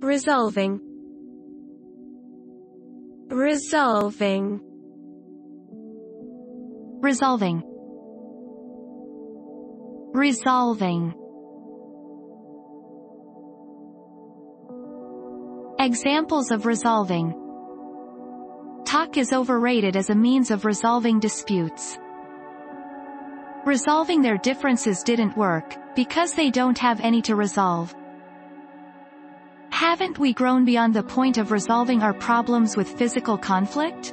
resolving. Resolving. Resolving. Resolving. Examples of resolving. Talk is overrated as a means of resolving disputes. Resolving their differences didn't work, because they don't have any to resolve. Haven't we grown beyond the point of resolving our problems with physical conflict?